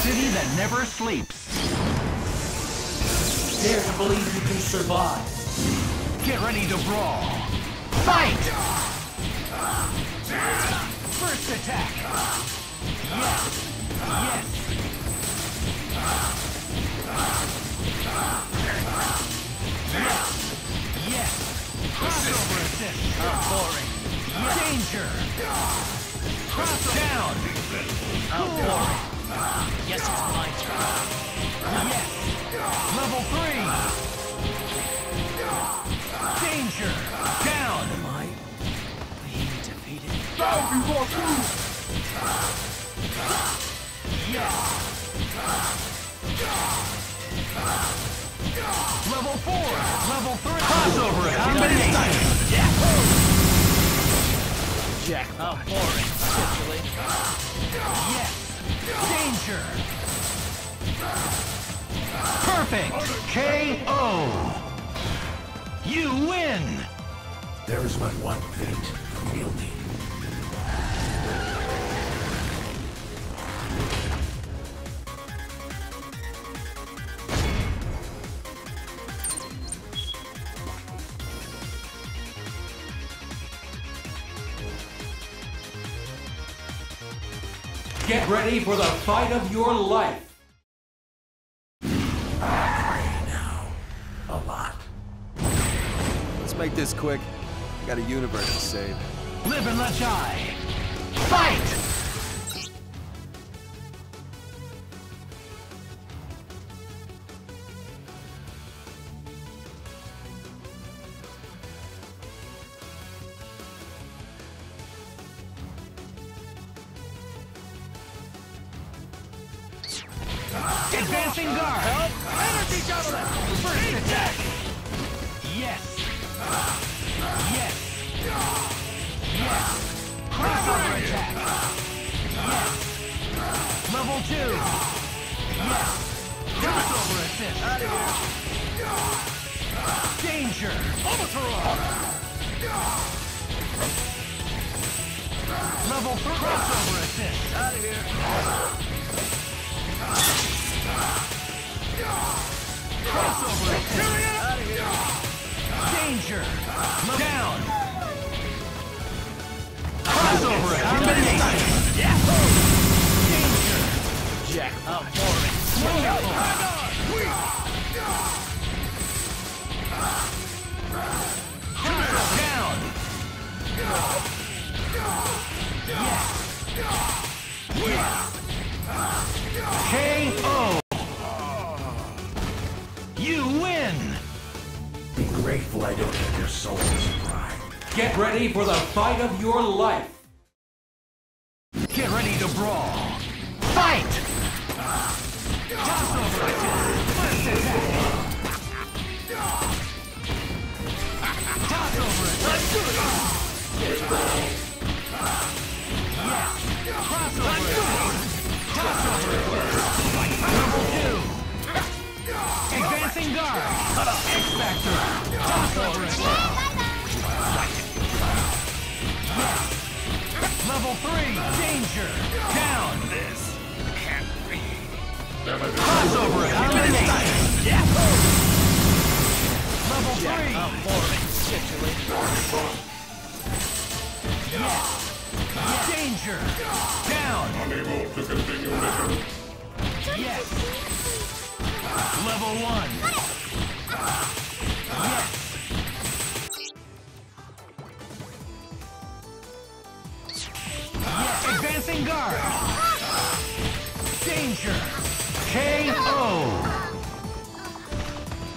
city that never sleeps. Dare to believe you can survive. Get ready to brawl. Fight! First attack. Yes. Yes. Yes. Yes. Crossover assist. Boring. Danger. Cross down. Boring. Guess it's my turn. Yes. Level three. Danger. Down. Am I being defeated? Down before two! Yes. Level four. Level three. Crossover combination. Jackpot. How boring. Yes. Danger. Perfect. KO. You win. There is but one fate guilty. Get ready for the fight of your life. I pray now. A lot. Let's make this quick. I got a universe to save. Live and let die. Fight. Advancing guard. Help. Energy javelin. First attack. Yes. Yes. Yes. Crossover attack. Yes. Level two. Yes. Crossover assist. Out of here. Danger. Overthrow. Level three. Crossover Danger. Down. Crossover combination. Danger. Jack. How boring. Wonderful. Grateful I don't have your soul's pride. Get ready for the fight of your life. Get ready to brawl. Fight! Ah. Toss over Gengar! X-Factor! Level 3, danger! Down! This can't be... Crossover elimination! Yeah. Level 3! Yeah, boring situation. Danger! Down! Unable to continue mission. Yes! Level 1! Yes. Guard. Danger. KO.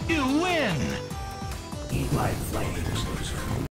You win. Eat my flames, loser.